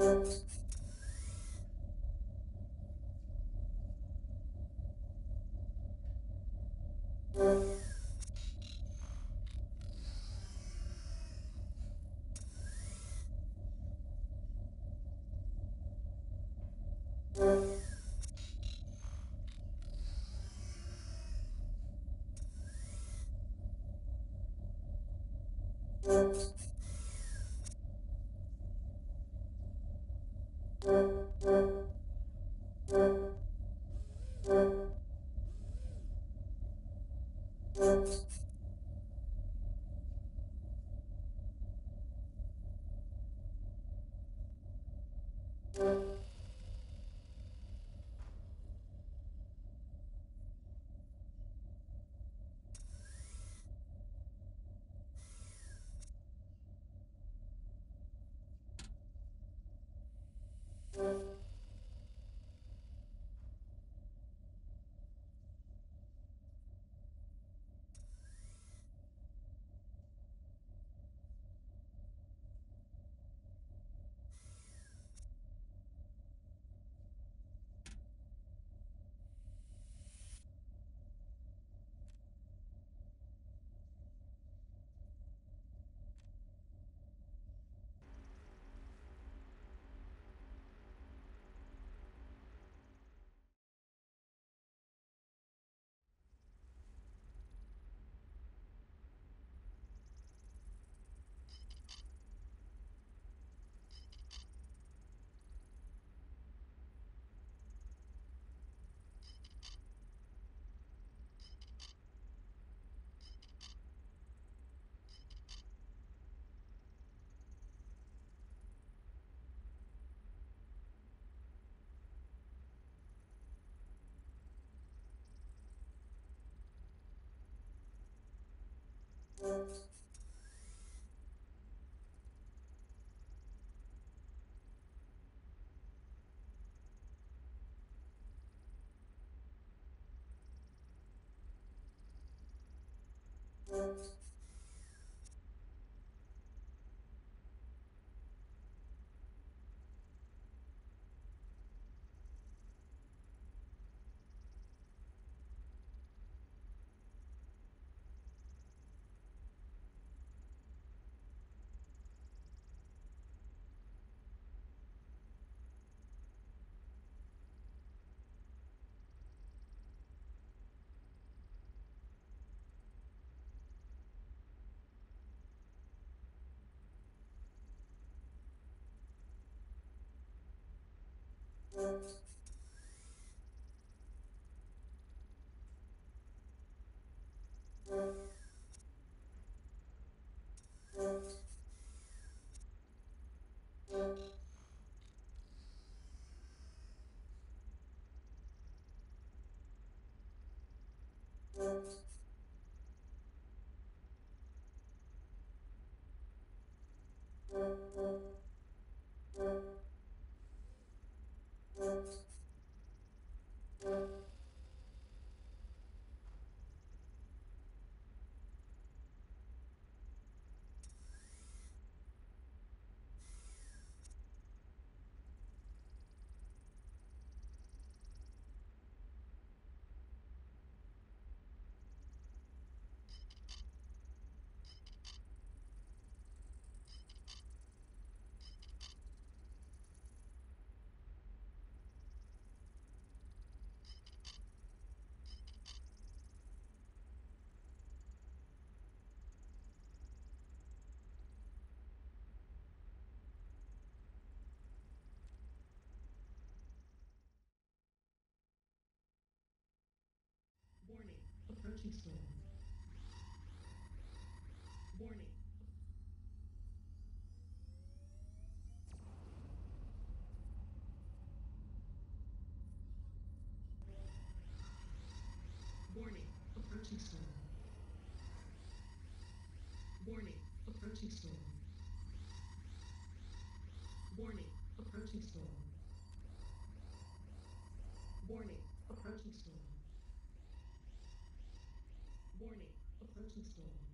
Warning, Thank you. Warning, approaching storm. Warning, approaching storm. Warning, approaching storm. Warning, approaching storm. Warning, approaching storm.